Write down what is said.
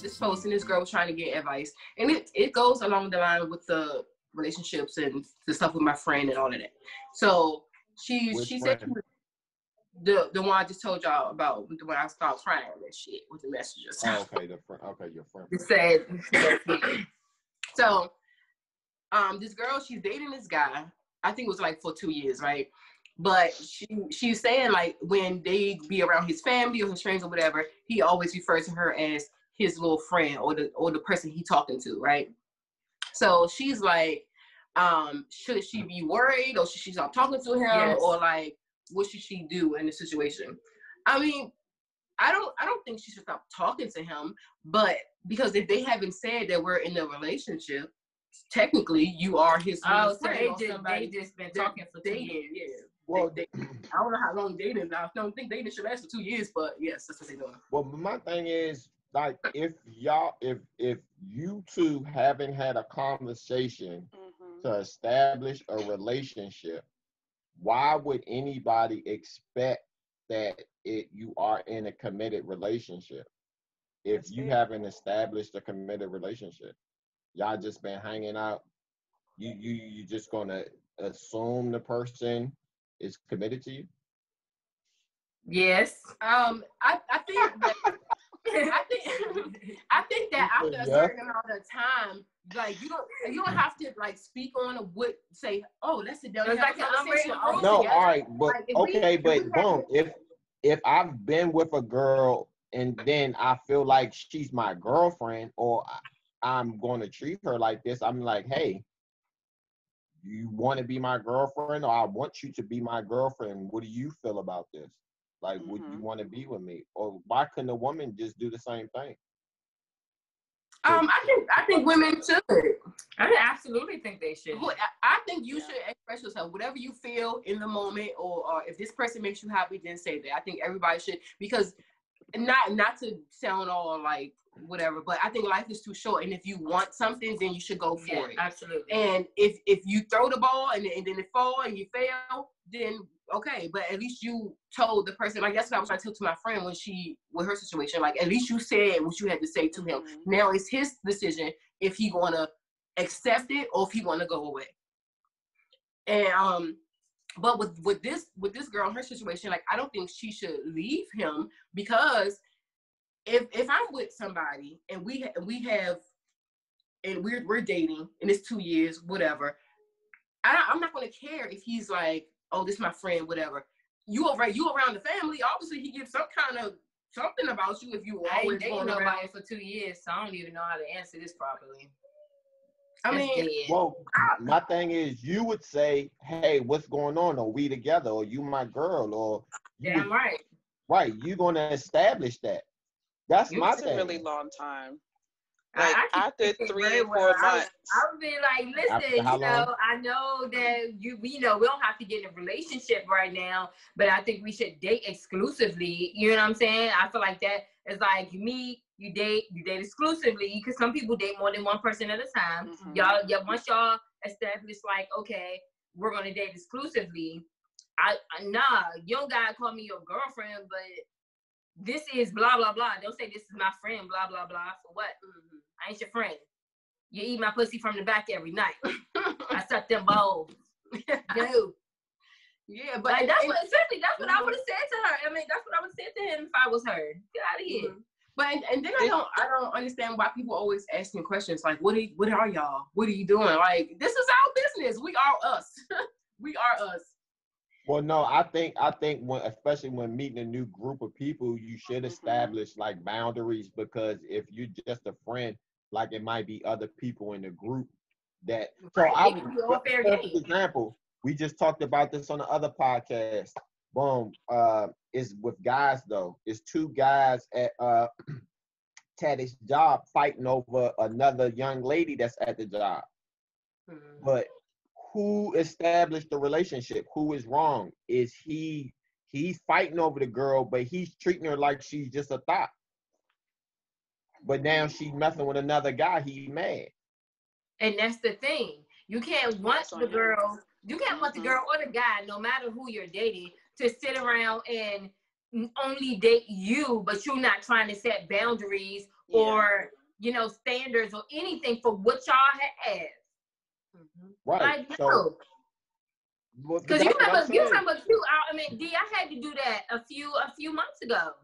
this post and this girl was trying to get advice, and it it goes along the line with the relationships and the stuff with my friend and all of that. So she Which she friend? said the the one I just told y'all about the one I started crying and shit with the messages. Oh, okay, the friend. Okay, your friend. It said so um this girl she's dating this guy i think it was like for two years right but she she's saying like when they be around his family or his friends or whatever he always refers to her as his little friend or the or the person he talking to right so she's like um should she be worried or should she stop talking to him Yes. or like what should she do in the situation i mean I don't I don't think she should stop talking to him, but because if they haven't said that we're in a relationship, technically you are his Oh, little so friend they or just somebody they just been that talking for two years. Yeah. Well, They- they- I don't know how long dating. I don't think dating should last for two years, but yes, that's what they're doing. Well, my thing is like if y'all if if you two haven't had a conversation Mhm. to establish a relationship, why would anybody expect that it you are in a committed relationship if That's you fair. haven't established a committed relationship? Y'all just been hanging out. You you you just gonna assume the person is committed to you? Yes. Um, I, I think that, I think I think that after a certain amount of time, like you don't you don't have to like speak on a what say. Oh, let's sit down. and It's have a like an conversation unwritten all rule. No, together. all right, but Like, if we- okay, but we have- boom, if if I've been with a girl and then I feel like she's my girlfriend or I'm going to treat her like this, I'm like, hey, you want to be my girlfriend or I want you to be my girlfriend. What do you feel about this? Like, would you Mhm. want to be with me? Or why couldn't a woman just do the same thing? Um, I think I think women should. I absolutely think they should. I- I think you Yeah. should express yourself, whatever you feel in the moment, or, or if this person makes you happy, then say that. I think everybody should because not not to sound all like whatever, but I think life is too short, and if you want something, then you should go for Yeah, it. absolutely. And if if you throw the ball and, and then it fall and you fail, then okay. But at least you told the person. Like that's what I was trying to tell to my friend when she with her situation. Like at least you said what you had to say to him. Mhm. Now it's his decision if he gonna accept it or if he wanna go away. And um, but with with this with this girl, her situation, like I don't think she should leave him because if if I'm with somebody and we ha- we have and we're we're dating and it's two years, whatever. I, I'm not gonna care if he's like, oh, this my friend, whatever. You around you around the family, obviously he gives some kind of something about you if you I ain't always dating going nobody around. for two years, so I don't even know how to answer this properly. I That's mean, dead. Well, my thing is, you would say, "Hey, what's going on? Are we together? Or you my girl? Or you damn would- right. right? You gonna establish that? That's You my It's a thing. really long time. I- Like I can after three or four well. I would- months. I would be like, listen, you know, long? I know that you, we know we don't have to get in a relationship right now, but I think we should date exclusively. You know what I'm saying? I feel like that is like you meet, you date, you date exclusively because some people date more than one person at a time. Mhm. Y'all, yeah, once y'all establish like, okay, we're gonna date exclusively. I, I nah, you don't gotta call me your girlfriend, but this is blah blah blah. Don't say this is my friend, blah blah blah. For what? Mhm. I ain't your friend. You eat my pussy from the back every night. I suck them balls. No. yeah, but Like that's and- what essentially that's what I would have said to her. I mean, that's what I would have said to him if I was her. Get out of here. Mhm. But and, and then I don't I don't understand why people always asking questions like what are you, what are y'all? What are you doing? Like this is our business. We are us. we are us. Well, no, I think I think when especially when meeting a new group of people, you should Mhm. establish like boundaries because if you're just a friend, like it might be other people in the group that. So Right, I it can be all fair perfect example. We just talked about this on the other podcast. Boom. Uh, it's with guys though. It's two guys at uh Taddy's job fighting over another young lady that's at the job. But who established the relationship? Who is wrong? Is he he's fighting over the girl, but he's treating her like she's just a thought. But now she's messing with another guy, he mad. And that's the thing. You can't want the girl, you can't want the Mhm. girl or the guy, no matter who you're dating, to sit around and only date you, but you're not trying to set boundaries Yeah. or you know standards or anything for what y'all have. Mhm. Right. Like so, no, well, because you that's what I'm remember, you saying. remember, you. I mean, D, I had to do that a few a few months ago.